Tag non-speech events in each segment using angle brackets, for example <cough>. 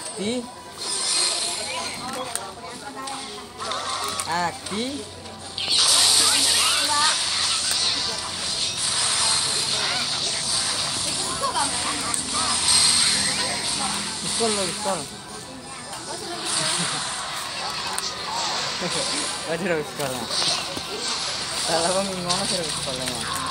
Ati Aki Pistol lo pistol Wajar <laughs> pistol lah. Salah ngono sih pistol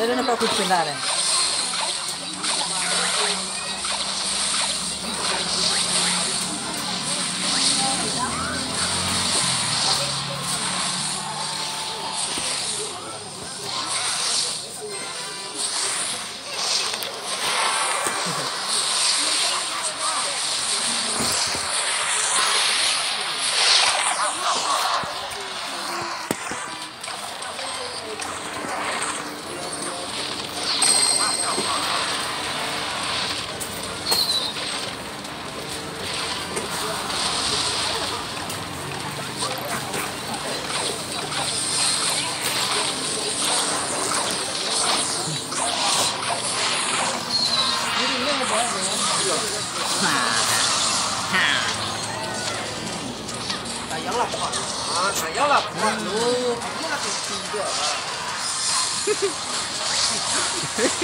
Era não para cozinhar.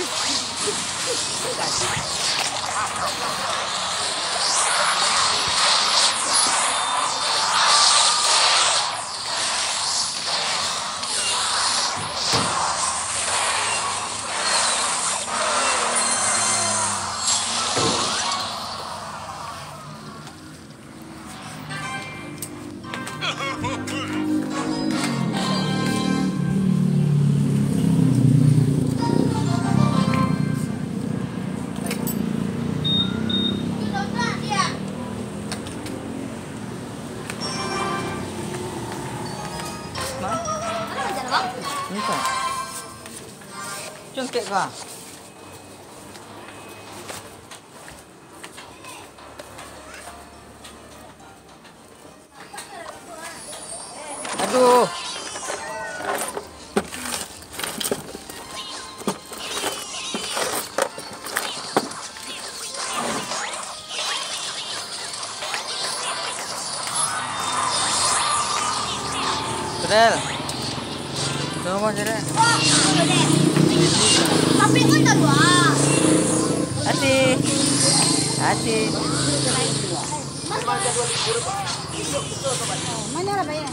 すいません。Kah? Aduh. Trel. Tunggu jadi. Tapi. Hati. Hati. Mana lah bayar?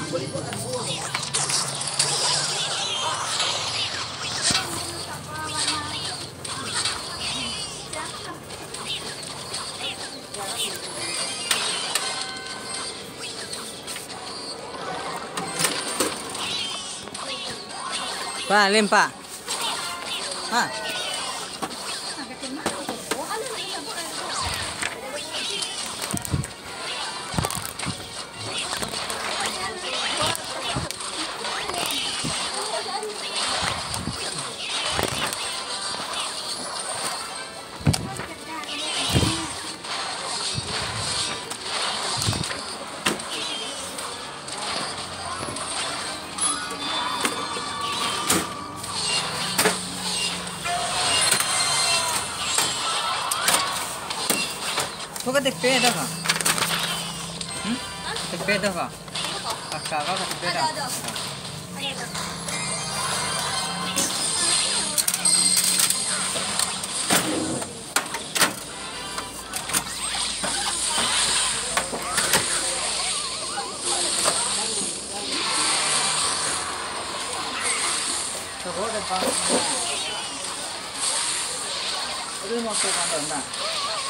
Pak, lim pak. は。的别的吧好的好的好的好的。的好的我的卡我的毛色发的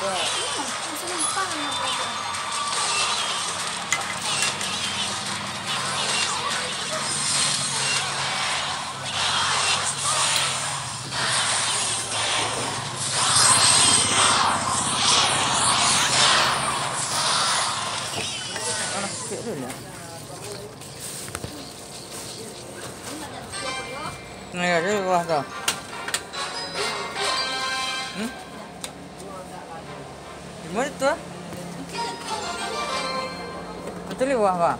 对。嗯就是那这里玩吧。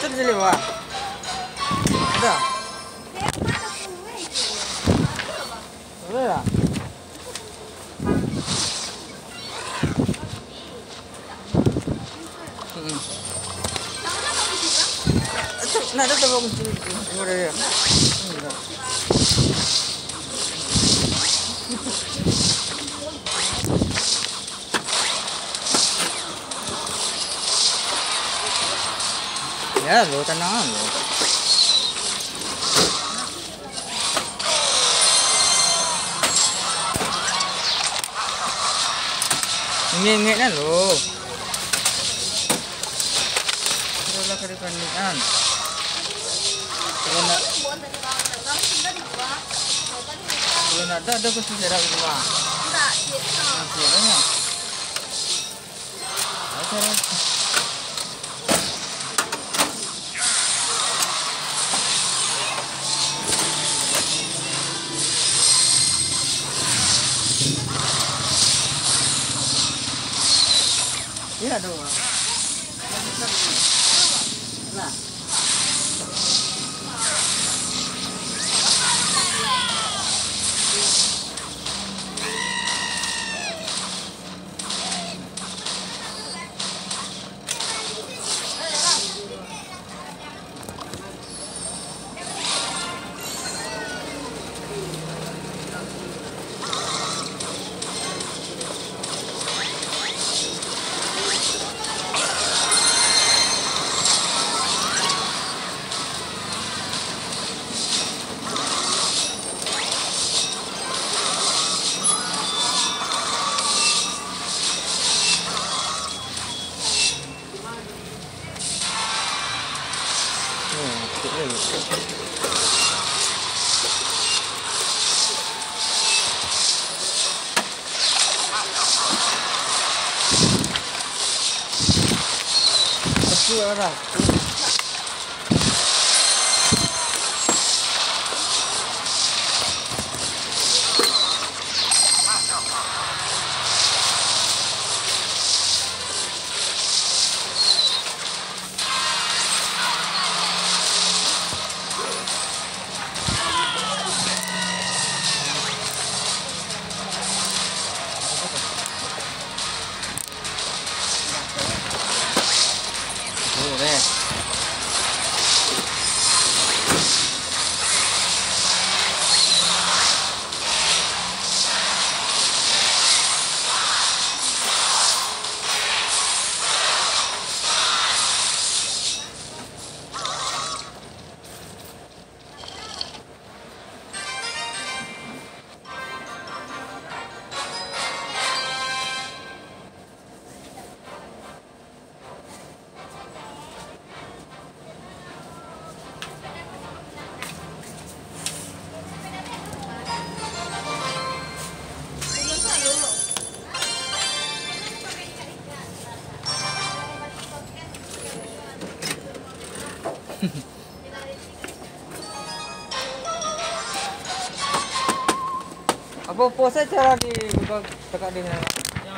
这这里边儿对呀 Nah, itu tuh mesti ngore ya. Ya, lu tenang lu. Ngengek kan lu. Kalau keripan ni kan. Nak ada ada kunci jarak dua. enggak, dia itu. Ada Suana. Bopo cara di Google dekat di sana. Ya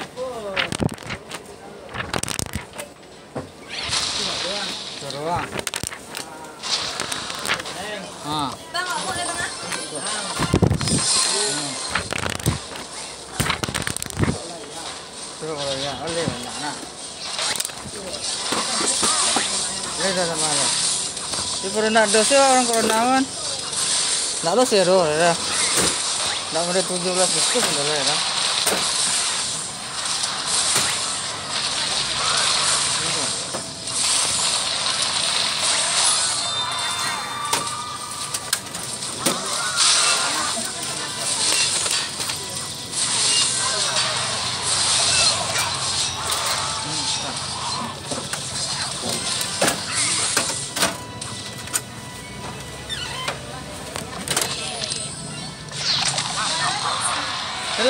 Ah. Bang, aku boleh tengah. Seru ya, oleh banyak nak. Ya dah sama lah. Di corona dosa orang corona kan. Nak dosa ya. 流れ飛んでるらしい少しんだねえな。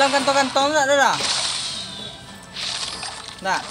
Dalam kantong-kantong tak ada dah. Tak.